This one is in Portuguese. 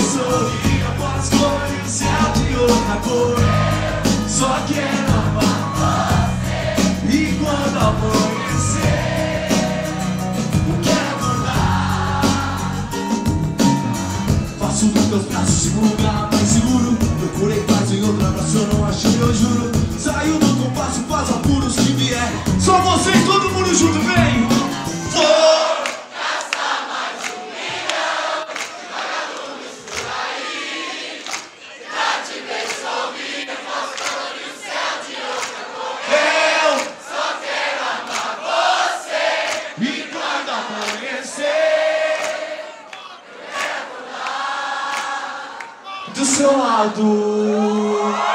sorria com as cores, céu de outra cor. Só quero amar você. E quando amanhecer, eu quero andar. Faço dos teus braços lugar mais seguro. Do seu lado